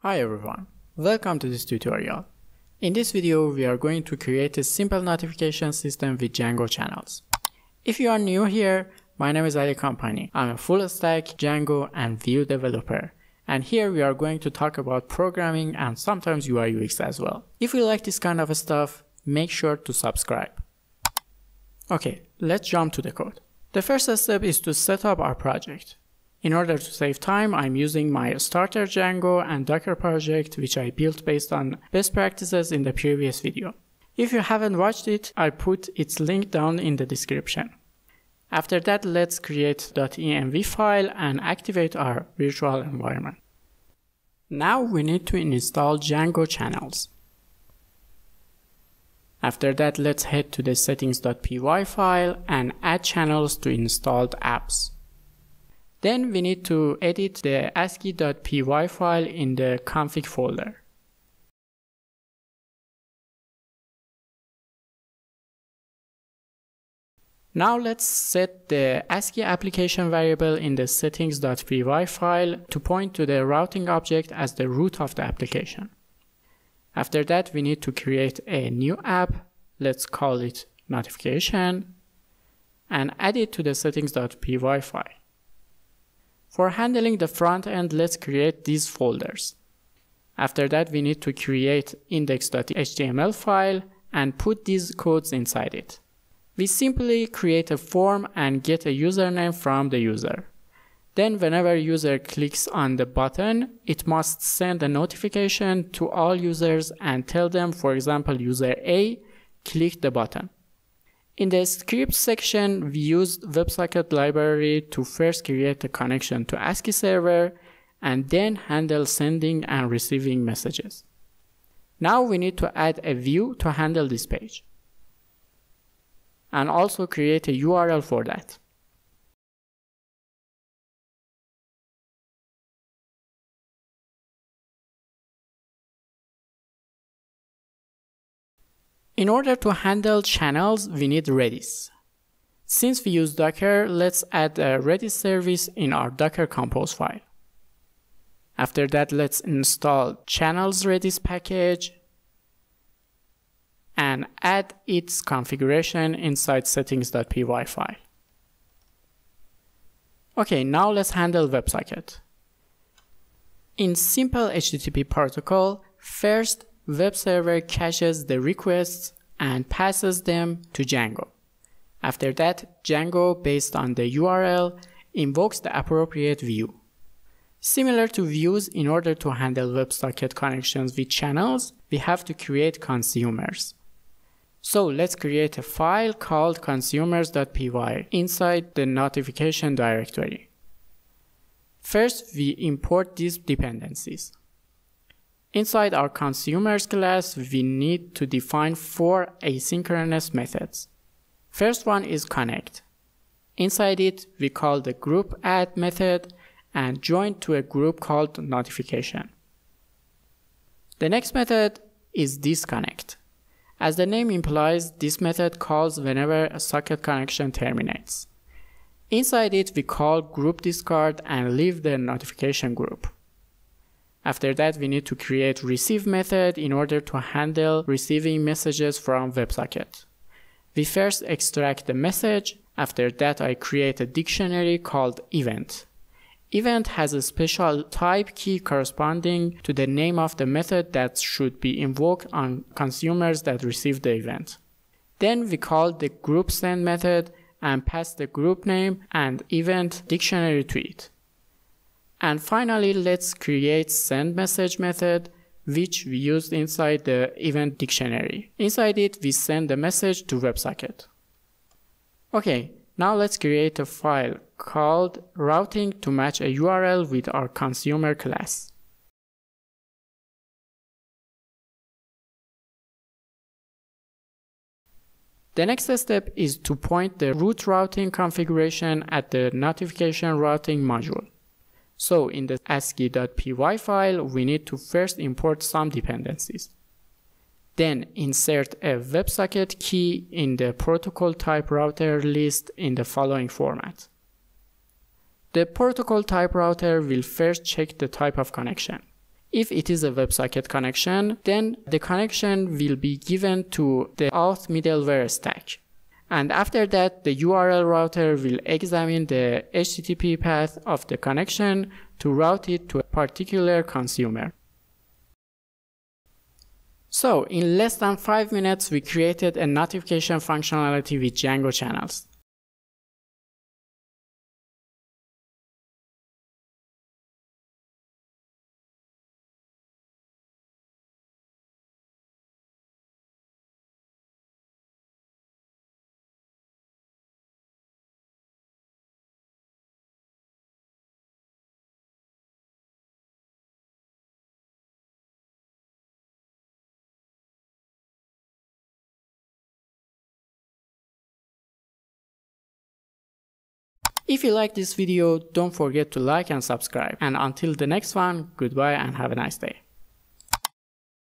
Hi everyone, welcome to this tutorial. In this video, we are going to create a simple notification system with Django channels. If you are new here, my name is Ali Kompany. I'm a full stack Django and Vue developer. And here we are going to talk about programming and sometimes UI UX as well. If you like this kind of stuff, make sure to subscribe. Okay, let's jump to the code. The first step is to set up our project. In order to save time, I'm using my starter Django and Docker project, which I built based on best practices in the previous video. If you haven't watched it, I put its link down in the description. After that, let's create .env file and activate our virtual environment. Now we need to install Django channels. After that, let's head to the settings.py file and add channels to installed apps. Then we need to edit the asgi.py file in the config folder. Now let's set the ASGI application variable in the settings.py file to point to the routing object as the root of the application. After that, we need to create a new app. Let's call it notification and add it to the settings.py file. For handling the front end, let's create these folders. After that, we need to create index.html file and put these codes inside it. We simply create a form and get a username from the user. Then whenever user clicks on the button, it must send a notification to all users and tell them, for example, user A, click the button. In the script section, we used WebSocket library to first create a connection to ASGI server and then handle sending and receiving messages. Now we need to add a view to handle this page and also create a URL for that. In order to handle channels, we need Redis. Since we use Docker, let's add a Redis service in our Docker Compose file. After that, let's install channels Redis package and add its configuration inside settings.py file. Okay, now let's handle WebSocket. In simple HTTP protocol, first web server caches the requests and passes them to Django. After that, Django, based on the URL, invokes the appropriate view. Similar to views, in order to handle WebSocket connections with channels, we have to create consumers. So let's create a file called consumers.py inside the notification directory. First, we import these dependencies. Inside our consumers class, we need to define four asynchronous methods. First one is connect. Inside it, we call the group add method and join to a group called notification. The next method is disconnect. As the name implies, this method calls whenever a socket connection terminates. Inside it, we call group discard and leave the notification group. After that, we need to create receive method in order to handle receiving messages from WebSocket. We first extract the message. After that, I create a dictionary called event. Event has a special type key corresponding to the name of the method that should be invoked on consumers that receive the event. Then we call the group send method and pass the group name and event dictionary to it. And finally, let's create send message method which we used inside the event dictionary. Inside it, we send the message to WebSocket. Okay, now let's create a file called routing to match a URL with our consumer class. The next step is to point the root routing configuration at the notification routing module. So in the asgi.py file, we need to first import some dependencies. Then insert a WebSocket key in the protocol type router list in the following format. The protocol type router will first check the type of connection. If it is a WebSocket connection, then the connection will be given to the auth middleware stack. And after that, the URL router will examine the HTTP path of the connection to route it to a particular consumer. So, in less than 5 minutes, we created a notification functionality with Django channels. If you like this video, don't forget to like and subscribe. And until the next one, goodbye and have a nice day.